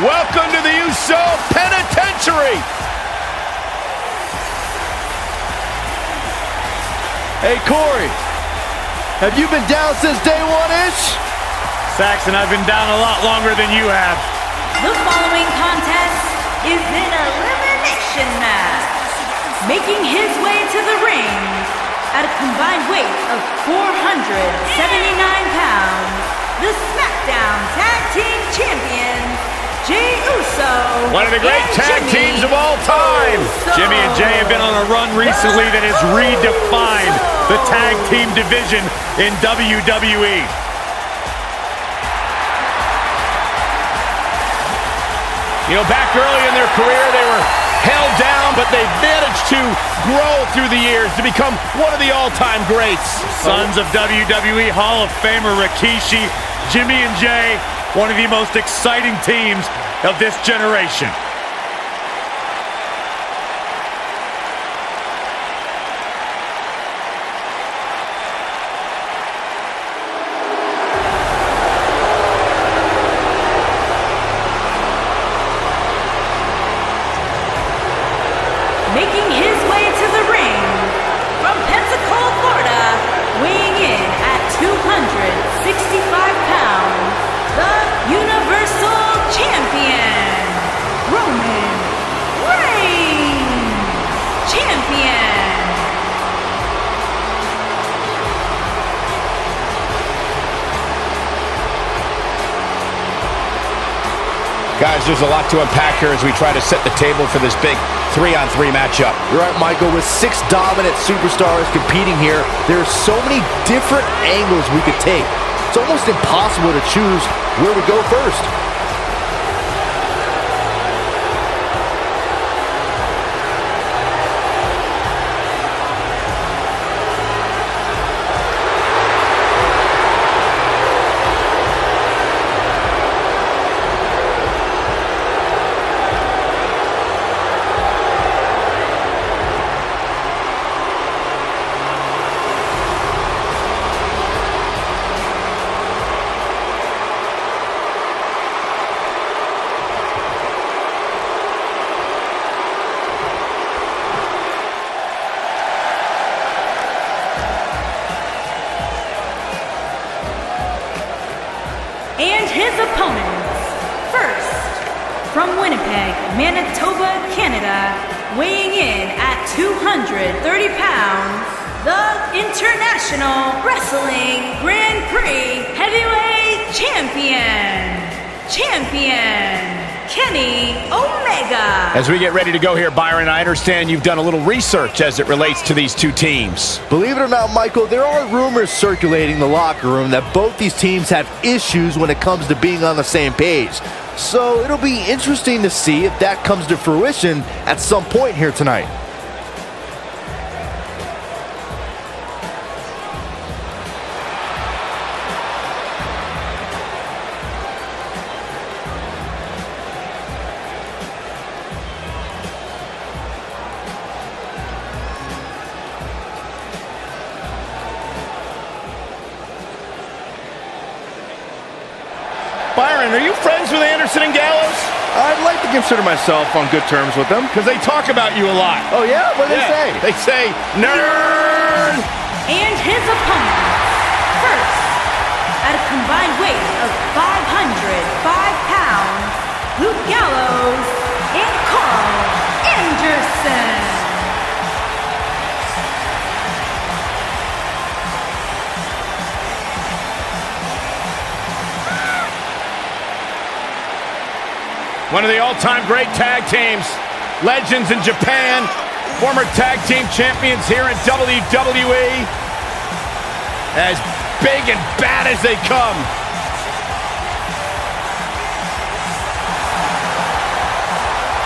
Welcome to the Uso Penitentiary. Hey, Corey, have you been down since day one-ish? Saxton, I've been down a lot longer than you have. The following contest is an elimination match. Making his way to the ring at a combined weight of 479 pounds, the SmackDown Tag Team Champions, Jey Uso. One of the great tag Jimmy teams of all time. Uso. Jimmy and Jey have been on a run recently that has redefined the tag team division in. WWE. You know, back early in their career, they were held down, but they've managed to grow through the years to become one of the all-time greats. Sons of WWE Hall of Famer Rikishi, Jimmy and Jey, one of the most exciting teams of this generation. There's a lot to unpack here as we try to set the table for this big three-on-three matchup. You're right, Michael. With six dominant superstars competing here, there are so many different angles we could take. It's almost impossible to choose where to go first. Champion, Champion Kenny Omega. As we get ready to go here, Byron, I understand you've done a little research as it relates to these two teams. Believe it or not, Michael, there are rumors circulating the locker room that both these teams have issues when it comes to being on the same page. So it'll be interesting to see if that comes to fruition at some point here tonight. Consider myself on good terms with them. Because they talk about you a lot. Oh, yeah? What do Yeah, they say? They say, nerd! and his opponent, First, at a combined weight of 505 One of the all-time great tag teams. Legends in Japan. Former tag team champions here in WWE. As big and bad as they come.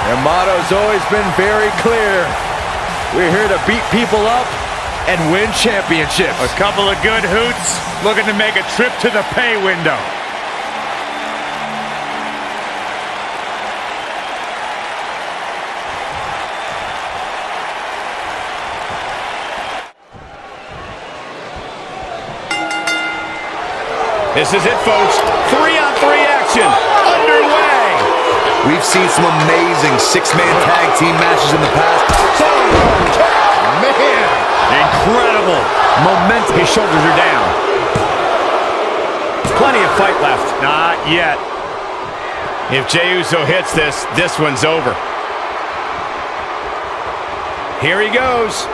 Their motto's always been very clear. We're here to beat people up and win championships. A couple of good hoots looking to make a trip to the pay window. This is it, folks. Three on three action underway. We've seen some amazing six-man tag team matches in the past. Man, incredible momentum. His shoulders are down. Plenty of fight left. Not yet. If Jey Uso hits this, this one's over. Here he goes.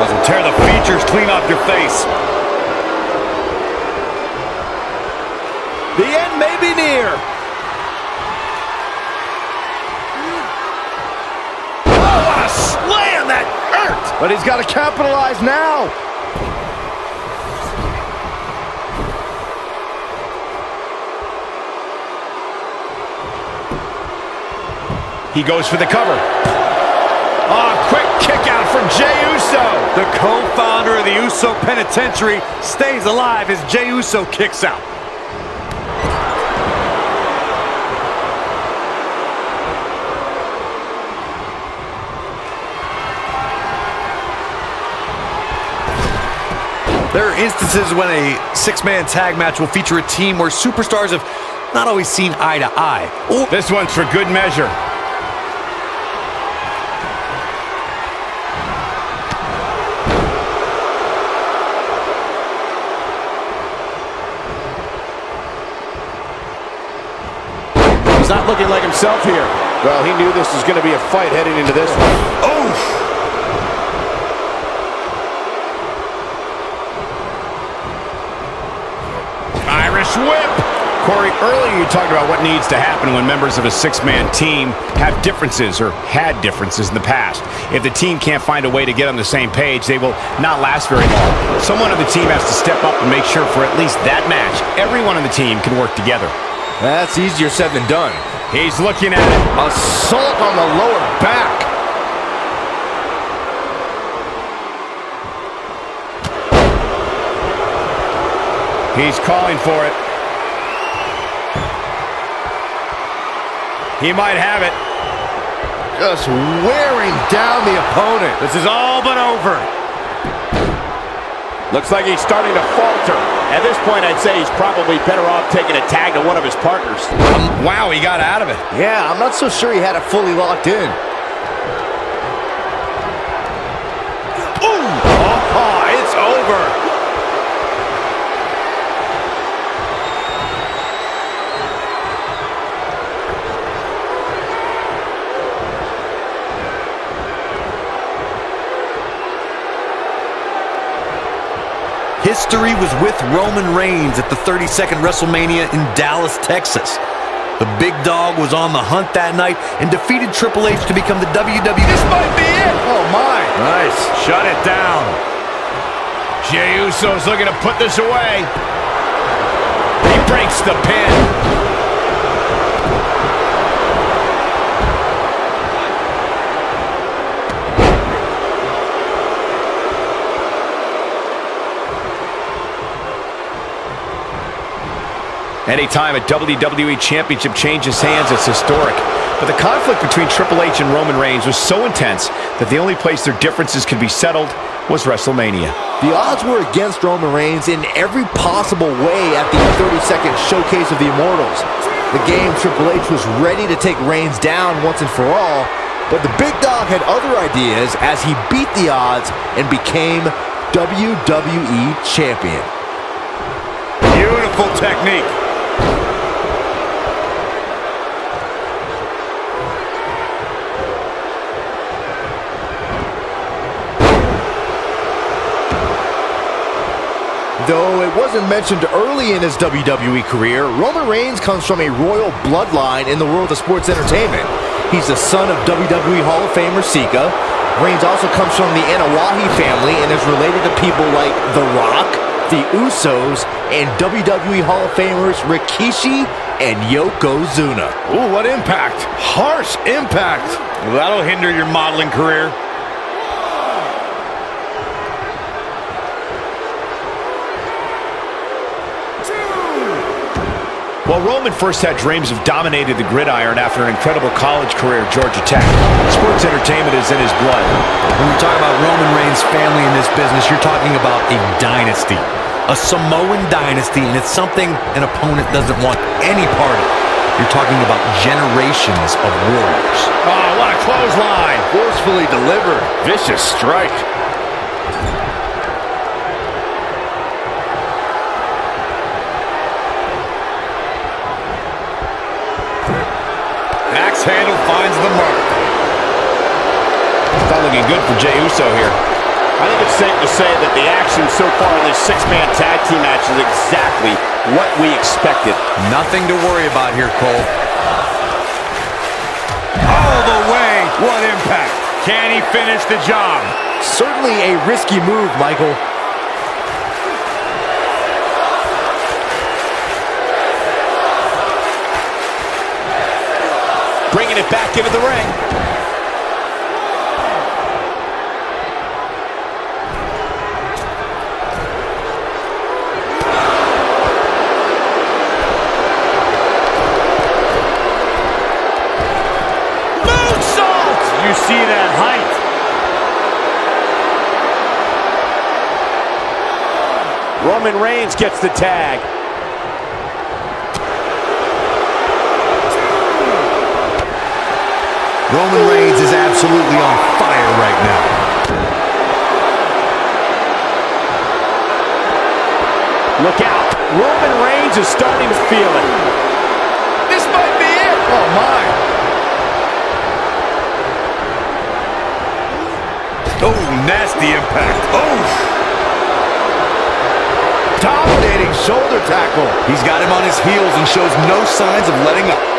Oh, tear the features clean off your face. The end may be near. Oh, what a slam! That hurt! But he's got to capitalize now. He goes for the cover. Oh, quick kick out from Jey Uso. The co-founder of the Uso Penitentiary stays alive as Jey Uso kicks out. There are instances when a six-man tag match will feature a team where superstars have not always seen eye to eye. This one's for good measure. Looking like himself here. Well, he knew this was going to be a fight heading into this one. Irish whip. Corey, earlier you talked about what needs to happen when members of a six-man team have differences or had differences in the past. If the team can't find a way to get on the same page, they will not last very long. Someone on the team has to step up and make sure for at least that match, everyone on the team can work together. That's easier said than done. He's looking at it. Assault on the lower back. He's calling for it. He might have it. Just wearing down the opponent. This is all but over. Looks like he's starting to falter. At this point, I'd say he's probably better off taking a tag to one of his partners. Um, wow, he got out of it. Yeah, I'm not so sure he had it fully locked in. Oh, it's over. History was with Roman Reigns at the 32nd WrestleMania in Dallas, Texas. The big dog was on the hunt that night and defeated Triple H to become the WWE. This might be it! Oh, my. Nice. Shut it down. Jey Uso's looking to put this away. He breaks the pin. Anytime a WWE Championship changes hands, it's historic. But the conflict between Triple H and Roman Reigns was so intense that the only place their differences could be settled was WrestleMania. The odds were against Roman Reigns in every possible way at the 30-second showcase of the Immortals. The game Triple H was ready to take Reigns down once and for all, but the big dog had other ideas as he beat the odds and became WWE Champion. Beautiful technique. Though it wasn't mentioned early in his WWE career, Roman Reigns comes from a royal bloodline in the world of sports entertainment. He's the son of WWE Hall of Famer Sika. Reigns also comes from the Anoa'i family and is related to people like The Rock, the Usos, and WWE Hall of Famers Rikishi and Yokozuna. Ooh, what impact. Harsh impact. That'll hinder your modeling career. Well, Roman first had dreams of dominating the gridiron after an incredible college career at Georgia Tech. Sports entertainment is in his blood. When we talk about Roman Reigns' family in this business, you're talking about a dynasty. A Samoan dynasty, and it's something an opponent doesn't want any part of. You're talking about generations of warriors. Oh, what a clothesline. Forcefully delivered. Vicious strike. Axe handle finds the mark. Not looking good for Jey Uso here. I think it's safe to say that the action so far in this six-man tag team match is exactly what we expected. Nothing to worry about here, Cole. All the way. What impact. Can he finish the job? Certainly a risky move, Michael. Bringing it back into the ring. Moonsault! You see that height. Roman Reigns gets the tag. Roman Reigns is absolutely on fire right now. Look out. Roman Reigns is starting to feel it. This might be it. Oh, my. Oh, nasty impact. Oh, Dominating shoulder tackle. he's got him on his heels and shows no signs of letting up.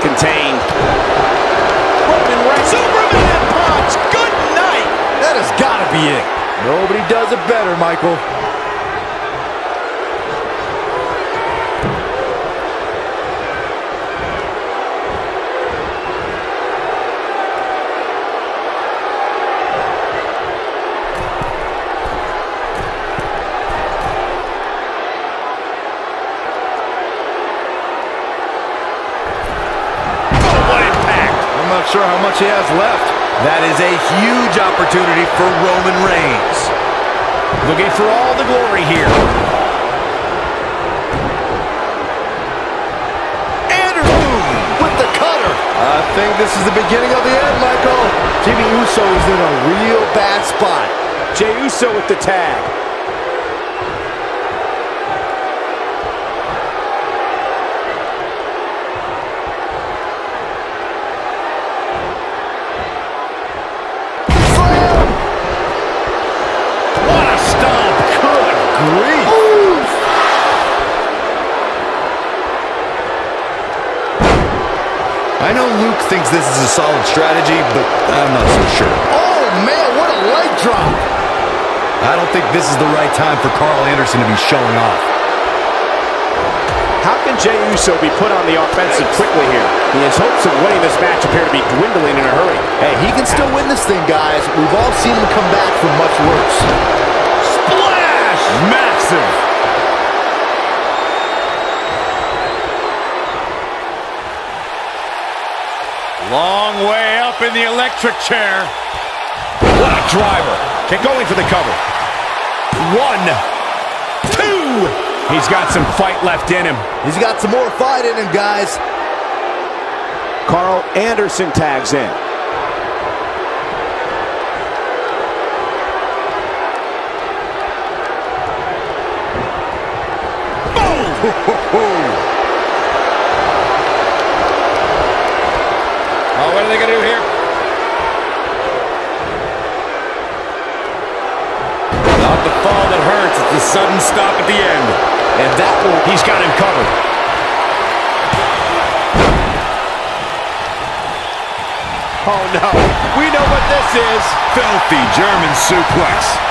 Contained. Superman punch. Good night. That has got to be it. Nobody does it better, Michael. Oh, what impact. I'm not sure how much he has left. That is a huge opportunity for Roman Reigns. Looking for all the glory here. And boom! With the cutter. I think this is the beginning of the end, Michael. Jimmy Uso is in a real bad spot. Jey Uso with the tag. Luke thinks this is a solid strategy, but I'm not so sure. Oh, man, what a leg drop. I don't think this is the right time for Karl Anderson to be showing off. How can Jey Uso be put on the offensive quickly here? His hopes of winning this match appear to be dwindling in a hurry. Hey, he can still win this thing, guys. We've all seen him come back from much worse. Splash. Massive. Long way up in the electric chair. What a driver. Get going for the cover. One. Two. He's got some fight left in him. He's got some more fight in him, guys. Karl Anderson tags in. Oh, what are they going to do here? Not the fall that hurts. It's the sudden stop at the end. And that one, he's got him covered. Oh no, we know what this is. Filthy German suplex.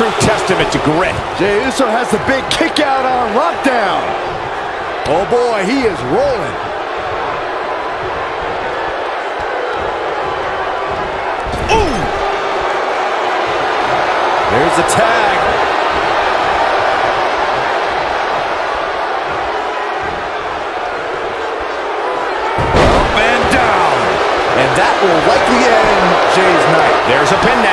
true testament to grit. Jey Uso has the big kick out on lockdown. Oh boy, he is rolling. Ooh! The tag. Up and down. And that will likely end Jey's night. There's a pin now.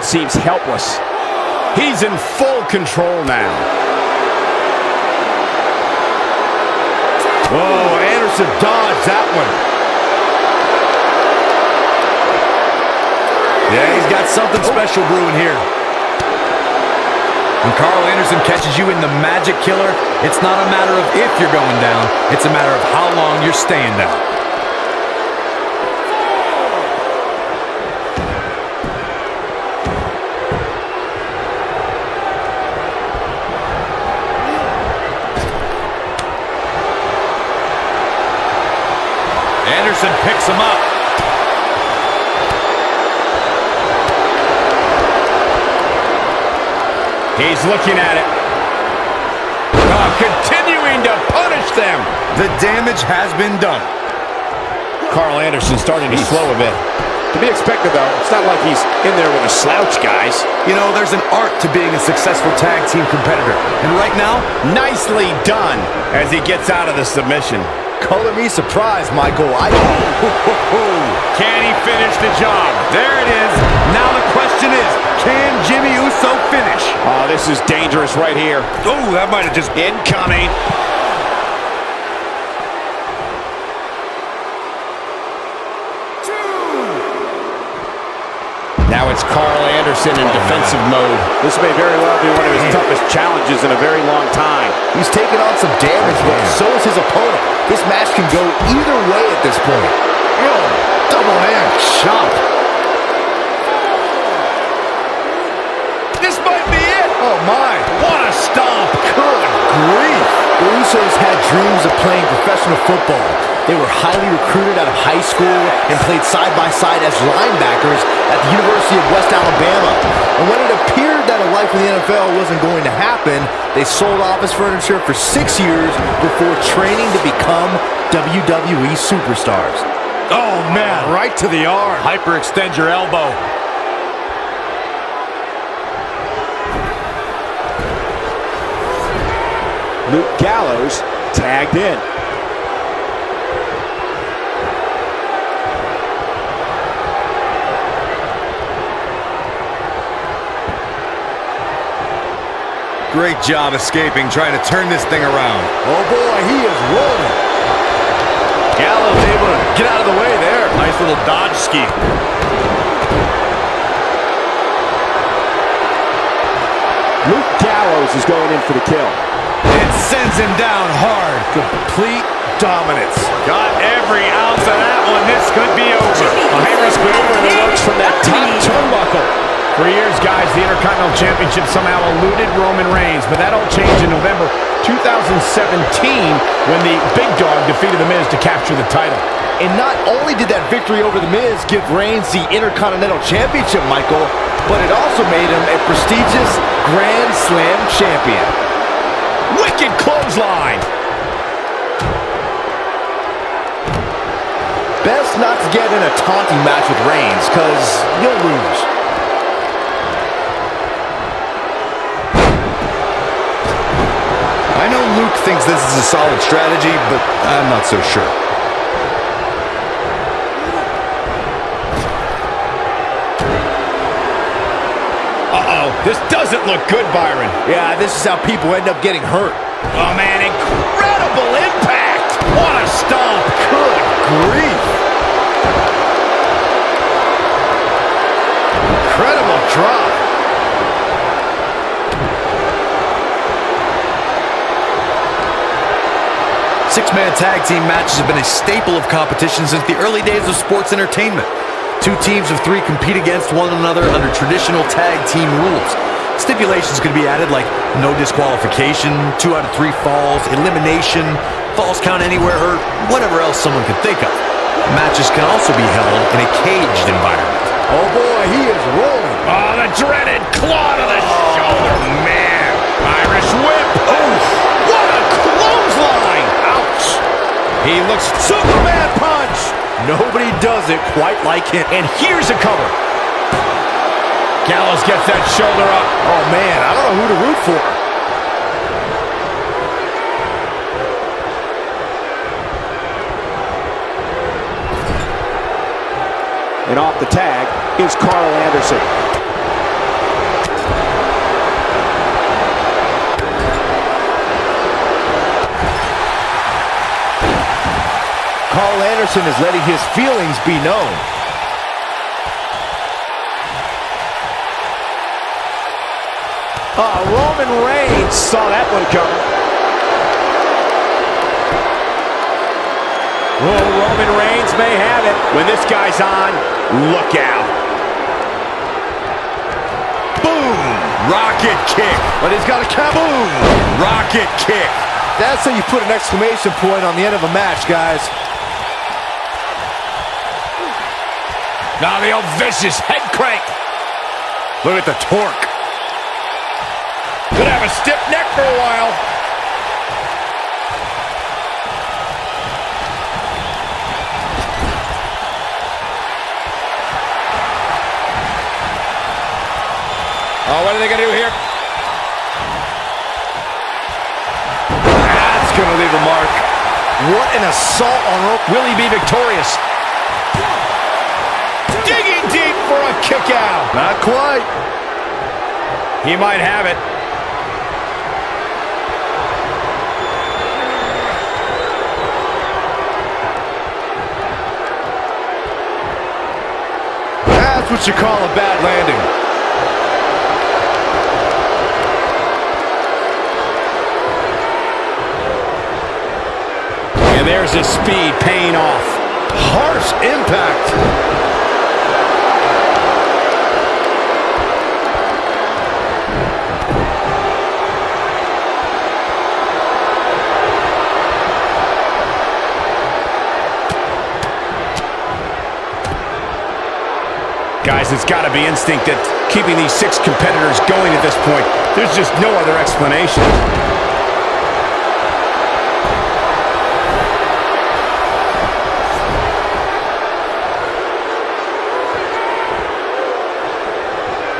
Seems helpless. He's in full control now. Whoa, Anderson dodged that one. Yeah, he's got something special brewing here. When Karl Anderson catches you in the magic killer, it's not a matter of if you're going down, it's a matter of how long you're staying down. Anderson picks him up. He's looking at it. Oh, continuing to punish them. The damage has been done. Karl Anderson starting to slow a bit. To be expected, though, it's not like he's in there with a slouch, guys. You know, there's an art to being a successful tag team competitor. And right now, Nicely done as he gets out of the submission. Color me surprised, Michael. I Can he finish the job? there it is. Now the question is, can Jimmy Uso finish? Oh, this is dangerous right here. Oh, that might have just Incoming. Now it's Karl Anderson in defensive mode. This may very well be one of his toughest challenges in a very long time. He's taken on some damage, but so is his opponent. This match can go either way at this point. Oh, double hand chop. This might be it. Oh my, What a stomp. good grief. The Usos had dreams of playing professional football. They were highly recruited out of high school and played side by side as linebackers at the University of West Alabama. And when it appeared that a life in the NFL wasn't going to happen, they sold office furniture for six years before training to become WWE superstars. Oh, man, right to the arm. Hyperextend your elbow. Luke Gallows tagged in. Great job escaping, trying to turn this thing around. Oh boy, he is rolling. Gallows able to get out of the way there. Nice little dodge ski. Luke Gallows is going in for the kill. It sends him down hard. Complete dominance. Got every ounce of that one. This could be over. A high-risk maneuver in works from that top turnbuckle. For years, guys, the Intercontinental Championship somehow eluded Roman Reigns, but that all changed in November 2017 when the Big Dog defeated The Miz to capture the title. And not only did that victory over The Miz give Reigns the Intercontinental Championship, Michael, but it also made him a prestigious Grand Slam champion. Wicked clothesline. Best not to get in a taunting match with Reigns, because you'll lose. a solid strategy, but I'm not so sure. Uh-oh, this doesn't look good, Byron. Yeah, this is how people end up getting hurt. Oh, man, incredible impact! What a stomp! Good grief! Incredible drop. Six-man tag team matches have been a staple of competition since the early days of sports entertainment. Two teams of three compete against one another under traditional tag team rules. Stipulations could be added like no disqualification, two out of three falls, elimination, falls count anywhere, or whatever else someone could think of. Matches can also be held in a caged environment. Oh boy, he is rolling. Oh, the dreaded claw to the shoulder, man. Irish whip. Oh, what a clothesline. Ouch. Looks Superman punch. Nobody does it quite like him. And here's a cover. Gallows gets that shoulder up. Oh man, I don't know who to root for. And off the tag is Karl Anderson. Anderson is letting his feelings be known. Uh, Roman Reigns saw that one coming. Oh, Roman Reigns may have it. When this guy's on, look out. Boom! Rocket kick. But he's got a kaboom! Rocket kick. That's how you put an exclamation point on the end of a match, guys. Now the old vicious head crank. Look at the torque. Gonna have a stiff neck for a while. Oh, what are they to do here? That's to leave a mark. What an assault on rope. Will he be victorious? Kick out. Not quite. He might have it. That's what you call a bad landing. And there's his speed paying off. Harsh impact. Guys, it's got to be instinct that keeping these six competitors going at this point. There's just no other explanation.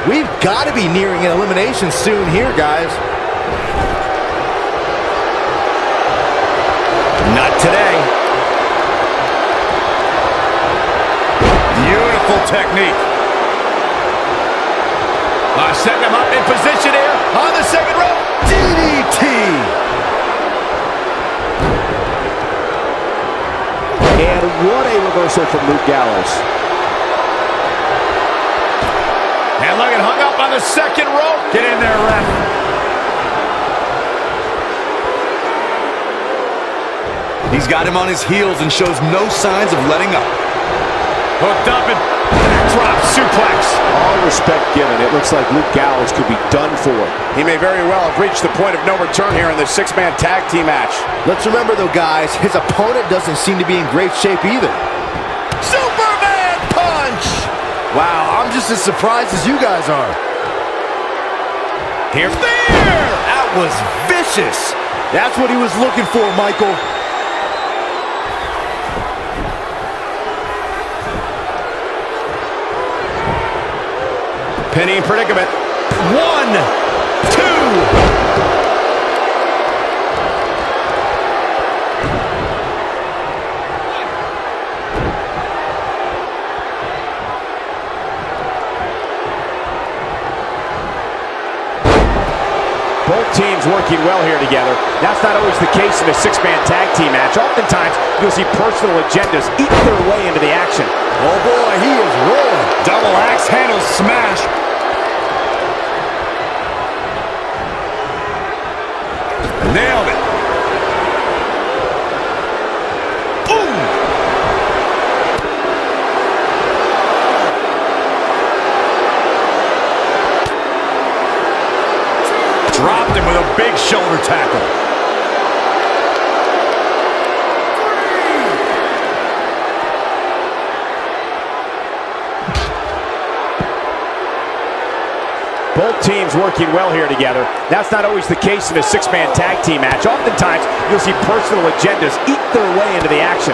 We've got to be nearing an elimination soon here, guys. Not today. Beautiful technique. Setting him up in position here on the second rope. DDT. And what a reversal from Luke Gallows. And look at hung up on the second rope. Get in there, ref. He's got him on his heels and shows no signs of letting up. Hooked up and drop suplex. All respect given, it looks like Luke Gallows could be done for. He may very well have reached the point of no return here in this six-man tag team match. Let's remember, though, guys, his opponent doesn't seem to be in great shape either. Superman punch! Wow, I'm just as surprised as you guys are. Here, There! That was vicious. That's what he was looking for, Michael. Penny predicament. One, two. Both teams working well here together. That's not always the case in a six-man tag team match. Oftentimes, you'll see personal agendas eat their way into the action. Oh, boy, he is rolling. Double axe handle smash. Nailed it. Boom! dropped him with a big shoulder tackle. Both teams working well here together. That's not always the case in a six-man tag team match. Oftentimes, you'll see personal agendas eat their way into the action.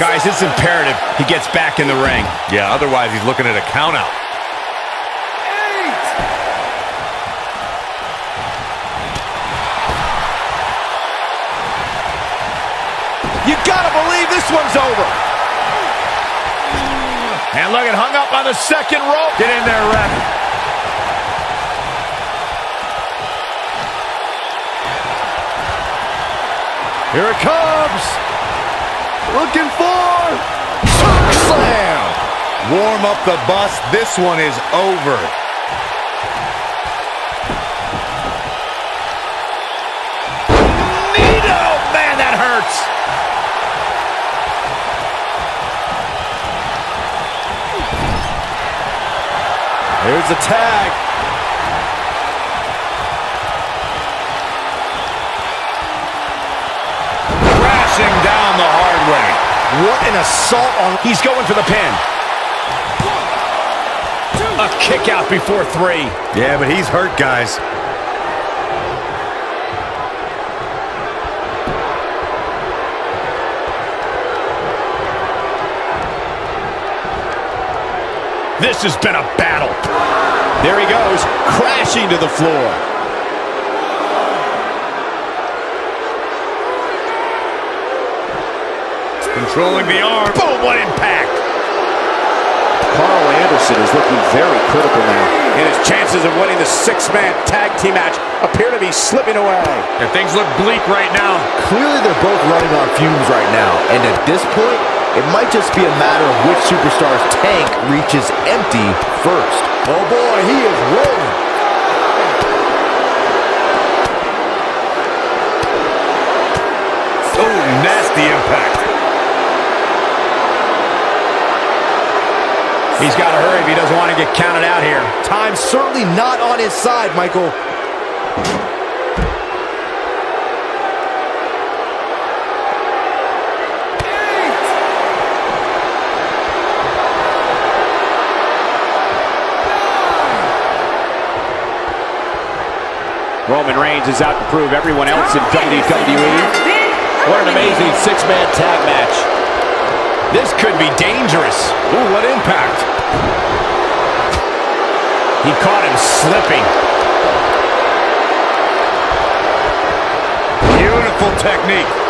Guys, it's imperative he gets back in the ring. Yeah, otherwise he's looking at a countout. This one's over. And look, it hung up on the second rope. Get in there, ref. Here it comes. Looking for slam. Warm up the bus. This one is over. Here's the tag. Crashing down the hard way. What an assault on. He's going for the pin. A kick out before three. Yeah, but he's hurt, guys. This has been a battle. There he goes, crashing to the floor. Controlling the arm. Boom, what impact. Karl Anderson is looking very critical now. And his chances of winning the six-man tag team match appear to be slipping away. And things look bleak right now. Clearly, they're both running on fumes right now. And at this point, it might just be a matter of which superstar's tank reaches empty first. Oh boy, he is rolling. Oh, nasty impact. He's got to hurry if he doesn't want to get counted out here. Time's certainly not on his side, Michael. Roman Reigns is out to prove everyone else in WWE. What an amazing six-man tag match. This could be dangerous. Ooh, what impact. He caught him slipping. Beautiful technique.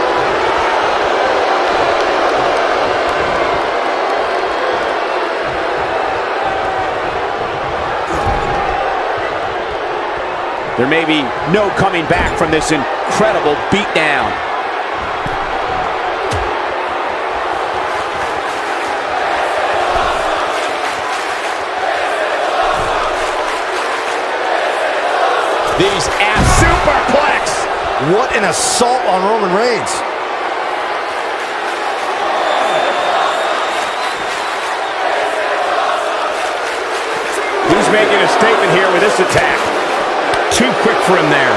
There may be no coming back from this incredible beatdown. These ass superplex. What an assault on Roman Reigns. He's making a statement here with this attack. Too quick for him there.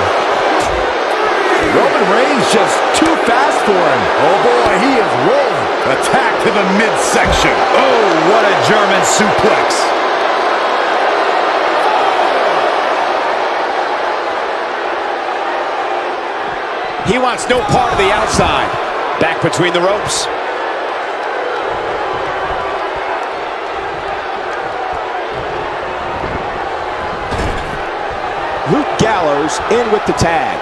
Roman Reigns just too fast for him. Oh boy, he is rolling. Attack to the midsection. Oh, what a German suplex. He wants no part of the outside. Back between the ropes. Luke Gallows in with the tag.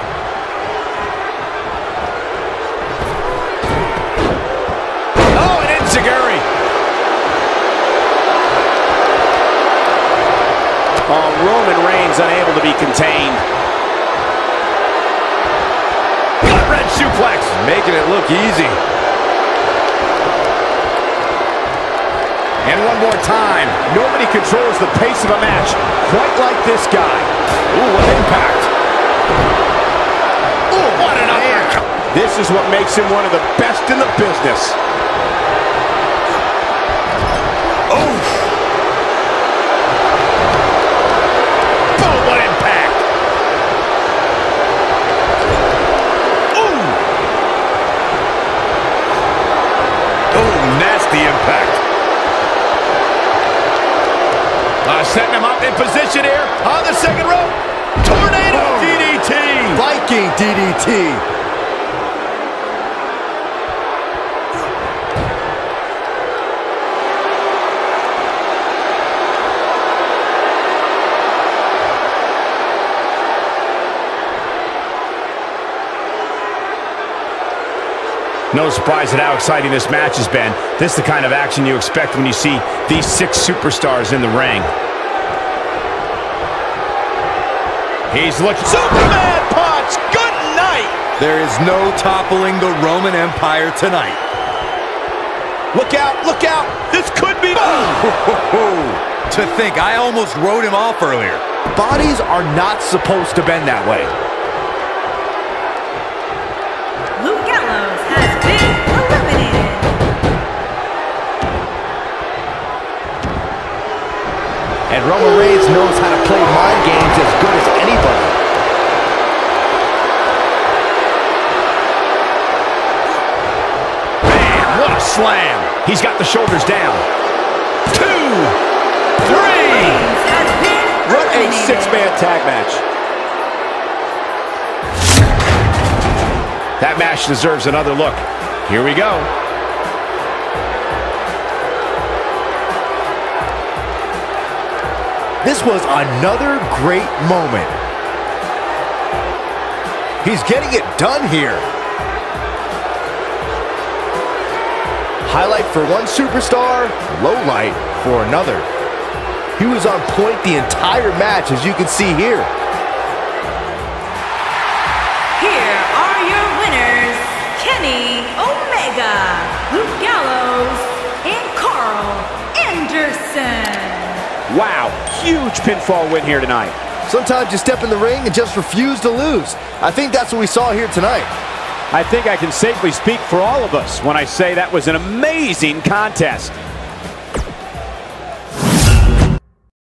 Oh, and Enziguri. Oh, Roman Reigns unable to be contained. Gutwrench suplex. Making it look easy. And one more time. Nobody controls the pace of a match quite like this guy. Ooh, what impact. Ooh, what an uppercut. This is what makes him one of the best in the business. Oh! Boom, what impact! Ooh! Oh, nasty impact. Uh, setting him up in position here on the second rope. DDT! No surprise at how exciting this match has been. This is the kind of action you expect when you see these six superstars in the ring. He's looking... Superman! There is no toppling the Roman Empire tonight. Look out, look out! This could be... to think, I almost wrote him off earlier. Bodies are not supposed to bend that way. Luke Gallows has been eliminated. And Roman Reigns knows how to play mind games as good as anybody. Man, what a slam! He's got the shoulders down. Two! Three! What a six-man tag match. That match deserves another look. Here we go. This was another great moment. He's getting it done here. Highlight for one superstar, low light for another. He was on point the entire match, as you can see here. Here are your winners, Kenny Omega, Luke Gallows, and Karl Anderson. Wow, huge pinfall win here tonight. Sometimes you step in the ring and just refuse to lose. I think that's what we saw here tonight. I think I can safely speak for all of us when I say that was an amazing contest.